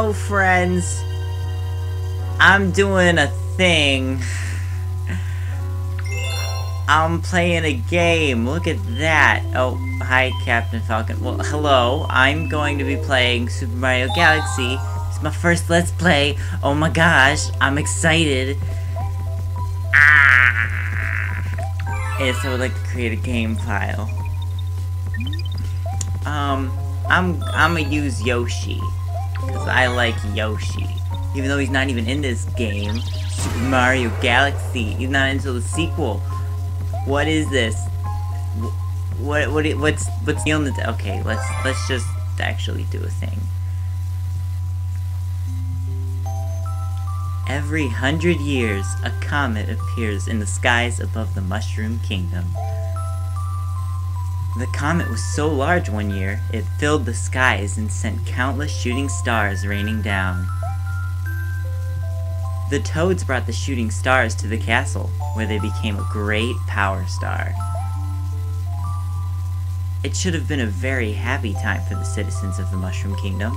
Friends. I'm doing a thing. I'm playing a game. Look at that. Oh, hi, Captain Falcon. Well, hello. I'm going to be playing Super Mario Galaxy. It's my first Let's Play. Oh my gosh, I'm excited. Ah! Yes, I would like to create a game file. Um, I'm I'm gonna use Yoshi because I like Yoshi, even though he's not even in this game. Super Mario Galaxy. He's not until the sequel. What is this? What what what's what's the only okay? Let's let's just actually do a thing. Every hundred years, a comet appears in the skies above the Mushroom Kingdom. The comet was so large one year, it filled the skies and sent countless shooting stars raining down. The toads brought the shooting stars to the castle, where they became a great power star. It should have been a very happy time for the citizens of the Mushroom Kingdom.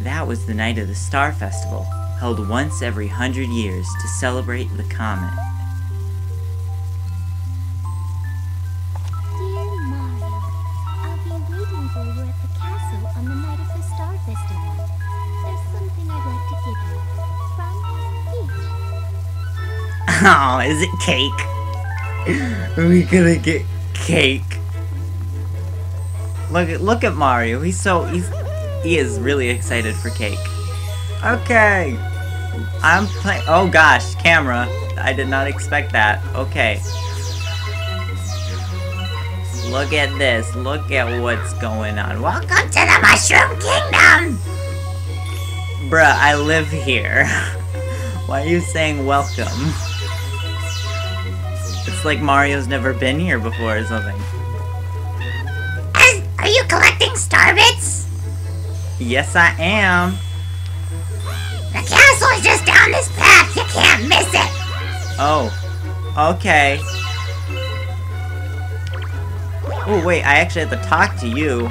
That was the night of the Star Festival, held once every hundred years to celebrate the comet. Oh, is it cake? Are we gonna get cake? Look at look at Mario. He's so he's he is really excited for cake. Okay. I'm playing Oh gosh, camera. I did not expect that. Okay. Look at this. Look at what's going on. Welcome to the Mushroom Kingdom! Bruh, I live here. Why are you saying welcome? It's like Mario's never been here before or something. Are you collecting star bits? Yes, I am. The castle is just down this path. You can't miss it. Oh, okay. Oh, wait, I actually have to talk to you.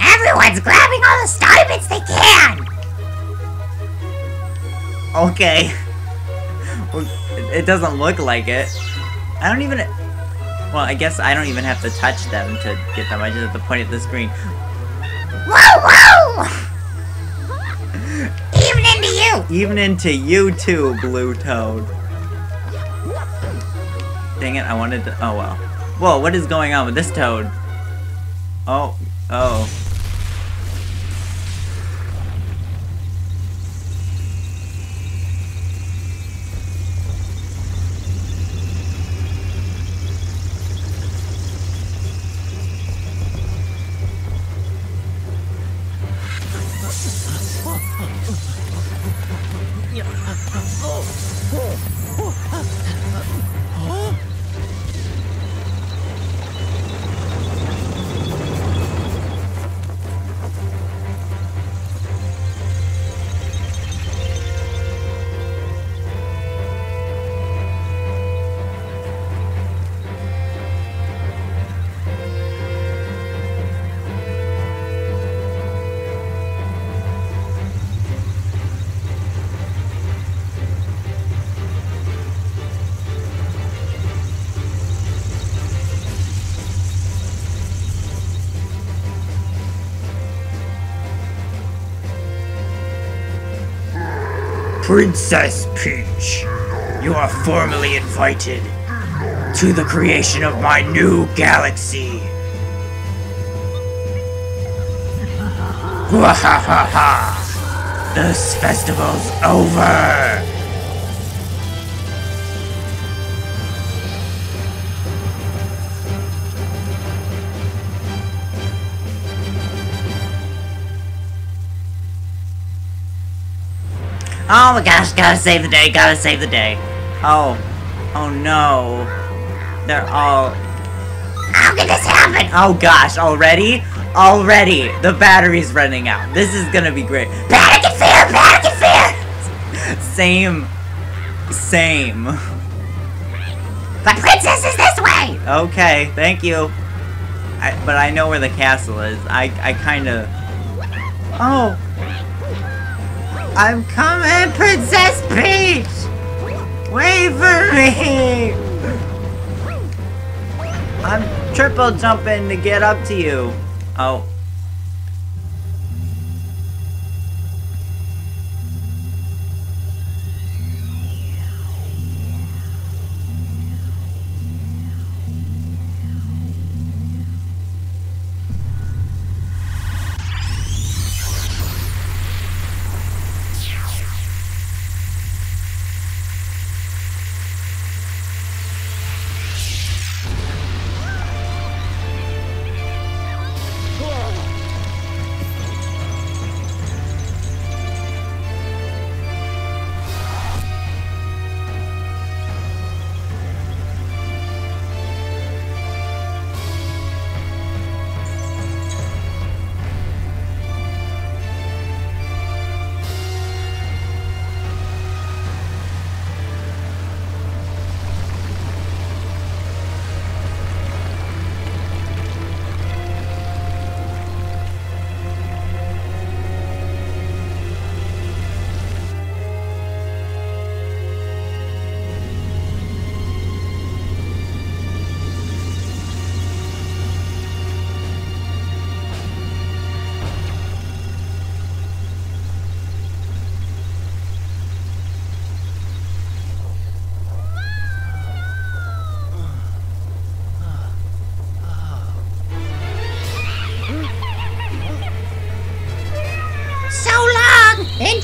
Everyone's grabbing all the star bits they can. Okay. Well, it it doesn't look like it. I don't even... Well, I guess I don't even have to touch them to get them. I just have to point at the screen. Whoa, whoa! Even into you. Even into you too, Blue Toad. Dang it, I wanted to... Oh, well. Whoa, what is going on with this toad? Oh, oh. Oh! Princess Peach, you are formally invited to the creation of my new galaxy. Wahahaha! This festival's over! Oh my gosh, gotta save the day, gotta save the day. Oh, oh no. They're all... How could this happen? Oh gosh, already? Already, the battery's running out. This is gonna be great. Panic and fear! Panic and fear! Same. Same. The princess is this way! Okay, thank you. I, but I know where the castle is. I, I kind of... Oh! I'm coming, Princess Peach! Wait for me! I'm triple jumping to get up to you. Oh.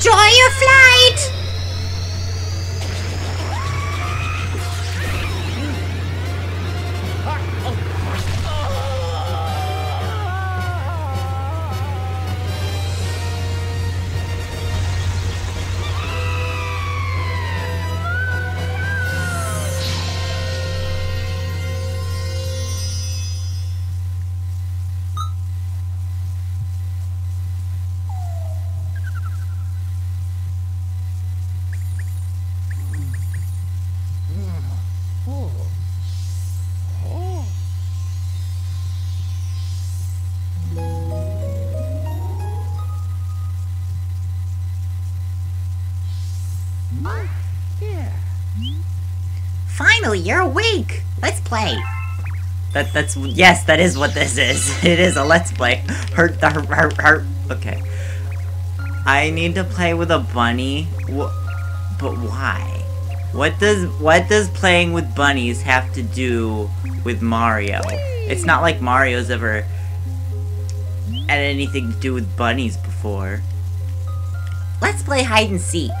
Enjoy your flight! You're awake! Let's play! That that's yes, that is what this is. It is a let's play. Hurt the hurt hurt hurt. Okay. I need to play with a bunny. Wh- but why? What does what does playing with bunnies have to do with Mario? It's not like Mario's ever had anything to do with bunnies before. Let's play hide and seek.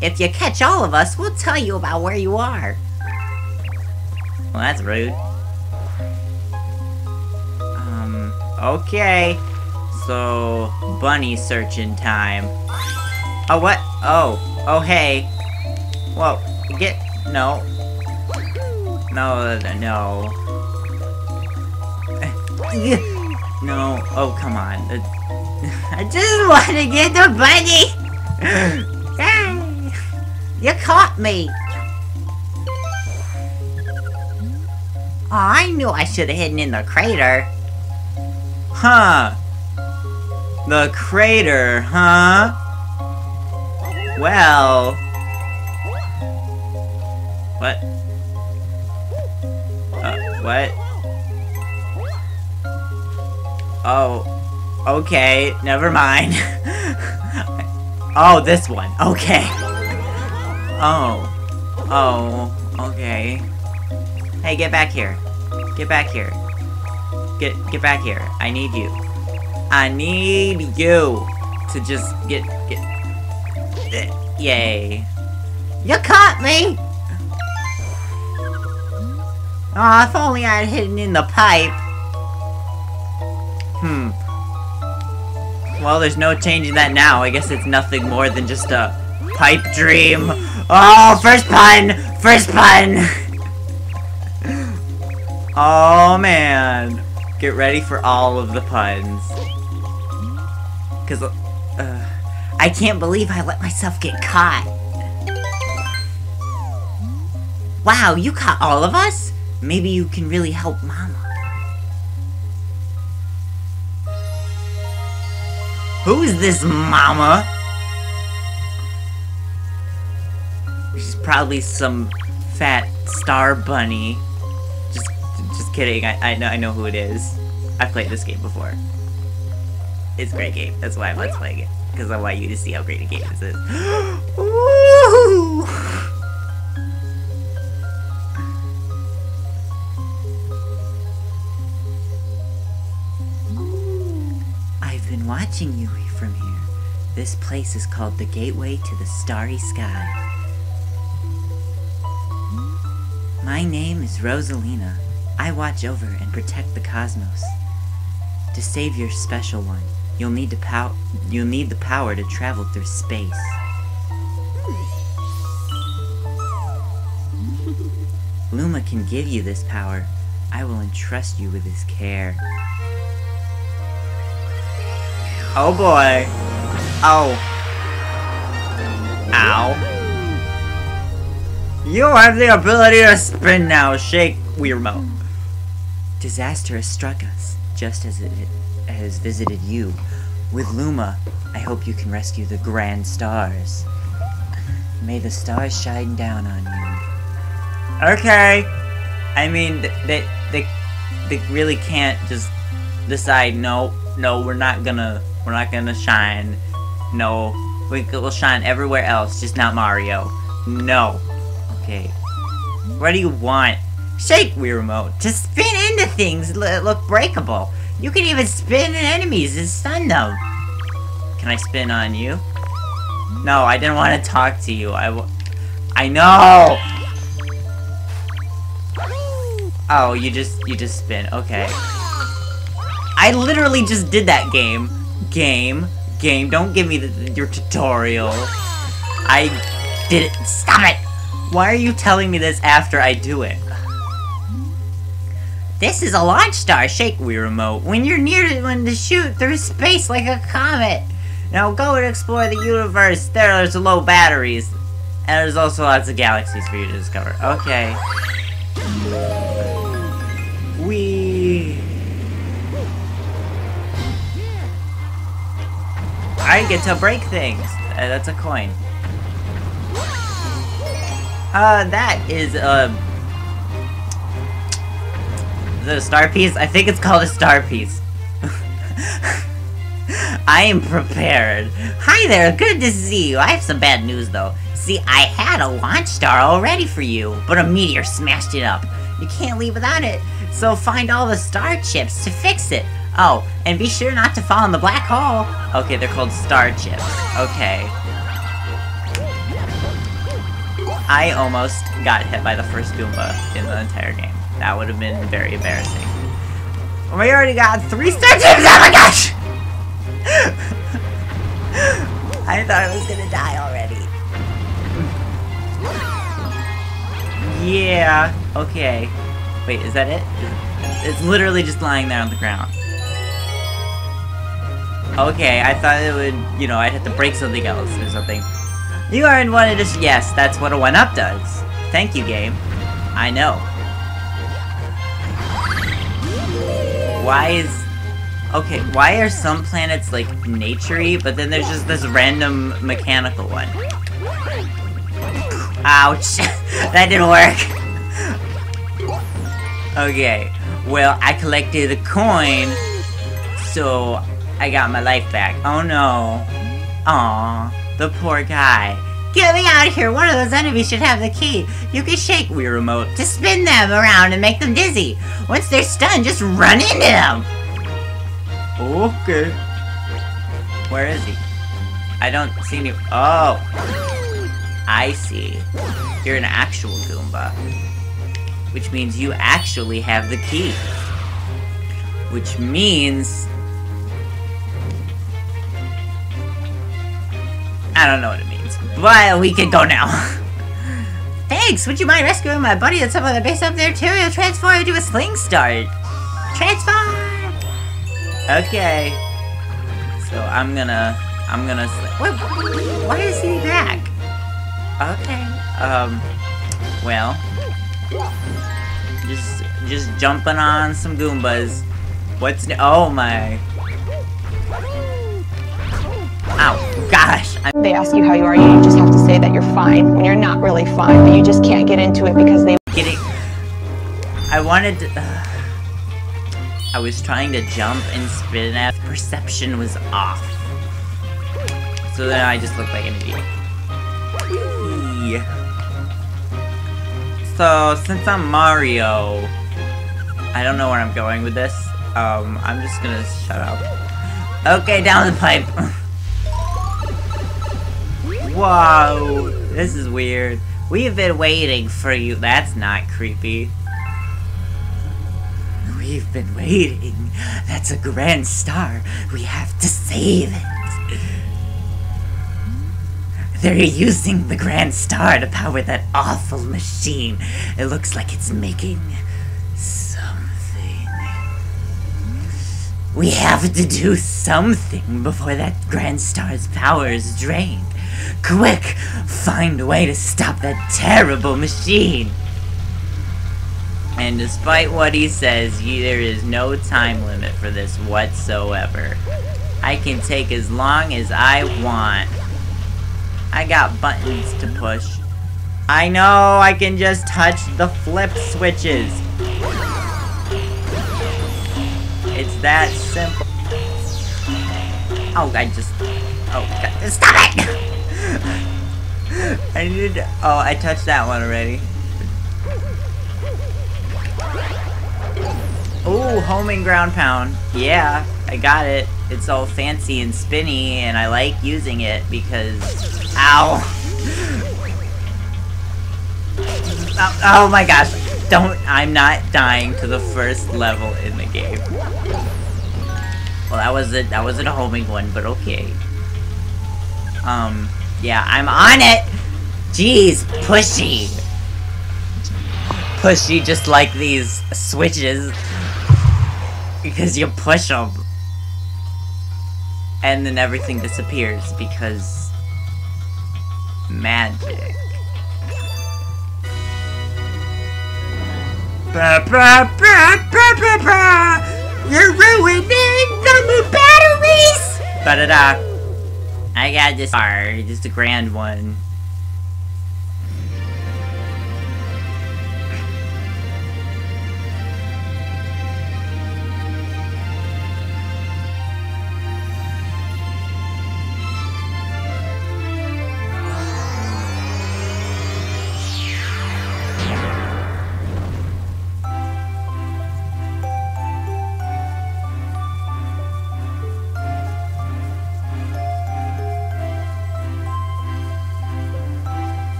If you catch all of us, we'll tell you about where you are. Well, that's rude. Um, okay. So, bunny searching time. Oh, what? Oh, oh, hey. Whoa, get, no. No, no. No, oh, come on. Uh, I just want to get the bunny! You caught me! I knew I should have hidden in the crater. Huh. The crater, huh? Well. What? Uh, what? Oh. Okay, never mind. oh, this one. Okay. Oh. Oh, okay. Hey, get back here. Get back here. Get get back here. I need you. I need you to just get get. Yay! You caught me! Aw, if only I had hidden in the pipe. Hmm. Well, there's no changing that now. I guess it's nothing more than just a pipe dream. Oh, first pun! First pun! Oh man. Get ready for all of the puns. Cause, uh, I can't believe I let myself get caught. Wow, you caught all of us? Maybe you can really help Mama. Who's this Mama? She's probably some fat star bunny. Just, kidding. I, I know, I know who it is. I've played this game before. It's a great game. That's why I'm let's playing it. Because I want you to see how great a game this is. I've been watching you from here. This place is called the Gateway to the Starry Sky. My name is Rosalina. I watch over and protect the cosmos. To save your special one, you'll need to pow- you'll need the power to travel through space. Luma can give you this power. I will entrust you with his care. Oh boy. Oh. Ow. You have the ability to spin now. Shake Wii Remote. Disaster has struck us, just as it has visited you. With Luma, I hope you can rescue the grand stars. May the stars shine down on you. Okay. I mean, they they they really can't just decide. No, no, we're not gonna we're not gonna shine. No, we will shine everywhere else, just not Mario. No. Okay. What do you want? Shake Wii Remote to spin into things that look breakable. You can even spin in enemies and stun them. Can I spin on you? No, I didn't want to talk to you. I, I know. Oh, you just you just spin. Okay. I literally just did that game. Game. Game. Don't give me the, your tutorial. I did it. Stop it. Why are you telling me this after I do it? This is a launch star, shake Wii remote. When you're near one to shoot through space like a comet. Now go and explore the universe. There there's low batteries. And there's also lots of galaxies for you to discover. Okay. We. I get to break things. Uh, that's a coin. Uh, that is, uh... A star piece? I think it's called a star piece. I am prepared. Hi there, good to see you. I have some bad news, though. See, I had a launch star already for you, but a meteor smashed it up. You can't leave without it, so find all the star chips to fix it. Oh, and be sure not to fall in the black hole. Okay, they're called star chips. Okay. I almost got hit by the first Goomba in the entire game. That would have been very embarrassing. We already got three star chips! Oh my gosh! I thought I was gonna die already. Yeah, okay. Wait, is that it? It's literally just lying there on the ground. Okay, I thought it would, you know, I'd have to break something else or something. You earned one addition- yes, that's what a 1-up does. Thank you, game. I know. Why is... Okay, why are some planets, like, naturey, but then there's just this random mechanical one? Ouch! that didn't work! okay, well, I collected a coin, so I got my life back. Oh no. Aw, the poor guy. Get me out of here! One of those enemies should have the key. You can shake Wii Remote to spin them around and make them dizzy. Once they're stunned, just run into them! Okay. Where is he? I don't see any- Oh! I see. You're an actual Goomba. Which means you actually have the key. Which means... I don't know what it means. But we can go now. Thanks! Would you mind rescuing my buddy that's up on the base up there too? Transform into a sling star. Transform! Okay. So I'm gonna... I'm gonna... What? Why is he back? Okay. Um... Well... Just... Just jumping on some Goombas. What's... Oh my... They ask you how you are, you just have to say that you're fine when you're not really fine, but you just can't get into it because they getting. I wanted to. I was trying to jump and spin at perception was off. So then I just looked like an idiot. So since I'm Mario, I don't know where I'm going with this. Um, I'm just gonna shut up. Okay, down the pipe. Whoa, this is weird. We've been waiting for you. That's not creepy. We've been waiting. That's a grand star. We have to save it. They're using the grand star to power that awful machine. It looks like it's making something. We have to do something before that grand star's power is drained. Quick! Find a way to stop that terrible machine! And despite what he says, there is no time limit for this whatsoever. I can take as long as I want. I got buttons to push. I know I can just touch the flip switches. It's that simple. Oh, I just... Oh, God, stop it! I needed... Oh, I touched that one already. Ooh, homing ground pound. Yeah, I got it. It's all fancy and spinny, and I like using it because... Ow! Oh, oh my gosh. Don't... I'm not dying to the first level in the game. Well, that was it. That wasn't a homing one, but okay. Um, yeah, I'm on it! Jeez, pushy! Pushy just like these switches. Because you push them. And then everything disappears because... Magic. Ba ba ba ba ba ba! You're ruining the batteries! Ba da da. I got this car, just a grand one.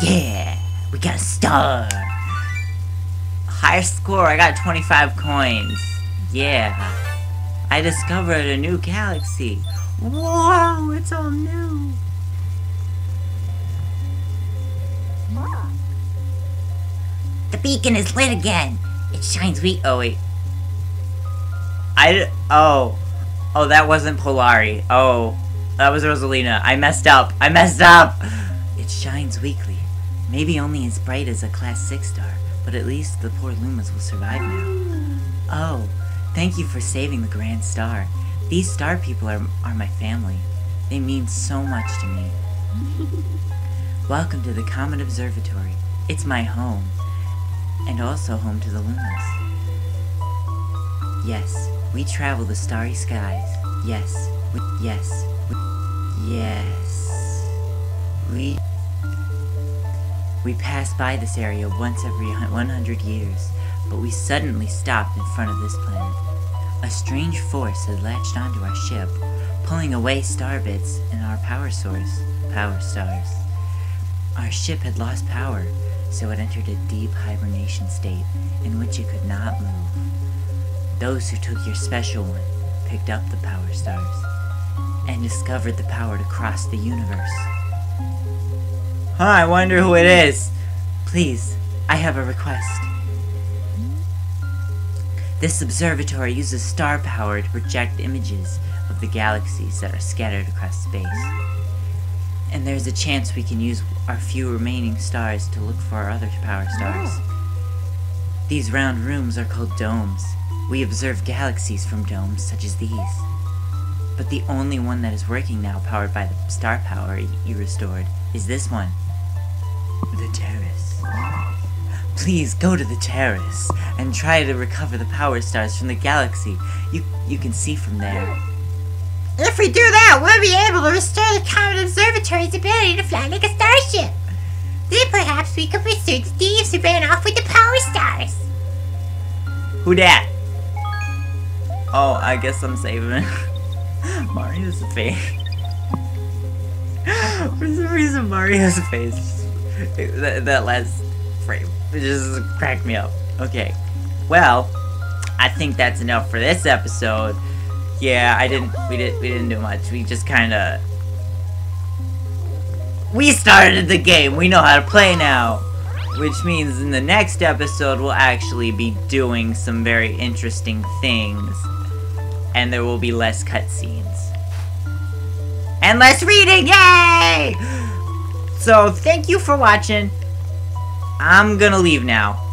Yeah, we got a star. High score, I got 25 coins. Yeah. I discovered a new galaxy. Whoa, it's all new. The beacon is lit again. It shines weak. Oh, wait. I, oh. Oh, that wasn't Polari. Oh, that was Rosalina. I messed up. I messed up. It shines weakly. Maybe only as bright as a class 6 star, but at least the poor Lumas will survive now. Oh, thank you for saving the Grand Star. These star people are, are my family. They mean so much to me. Welcome to the Comet Observatory. It's my home. And also home to the Lumas. Yes, we travel the starry skies. Yes, we, yes, we, yes. We we pass by this area once every 100 years, but we suddenly stopped in front of this planet. A strange force had latched onto our ship, pulling away star bits and our power source, power stars. Our ship had lost power, so it entered a deep hibernation state in which it could not move. Those who took your special one picked up the power stars and discovered the power to cross the universe. Huh, I wonder who it is. Please, I have a request. This observatory uses star power to project images of the galaxies that are scattered across space. And there's a chance we can use our few remaining stars to look for our other power stars. Oh. These round rooms are called domes. We observe galaxies from domes such as these. But the only one that is working now, powered by the star power you restored, is this one. The terrace. Please go to the terrace and try to recover the power stars from the galaxy. You you can see from there. If we do that, we'll be able to restore the Comet Observatory's ability to fly like a starship. Then perhaps we could pursue the thieves who ran off with the power stars. Who dat? Oh, I guess I'm saving Mario's face. For some reason, Mario's face. That, that last frame. It just cracked me up. Okay. Well, I think that's enough for this episode. Yeah, I didn't. We didn't. We didn't do much. We just kind of. We started the game. We know how to play now. Which means in the next episode, we'll actually be doing some very interesting things. And there will be less cutscenes. And less reading! Yay! So, thank you for watching. I'm gonna leave now.